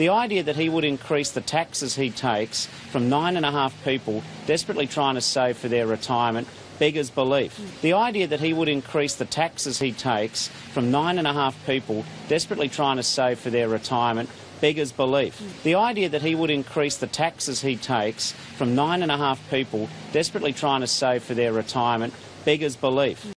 The idea that he would increase the taxes he takes from nine and a half people desperately trying to save for their retirement beggars belief. The idea that he would increase the taxes he takes from nine and a half people desperately trying to save for their retirement beggars belief. The idea that he would increase the taxes he takes from nine and a half people desperately trying to save for their retirement beggars belief.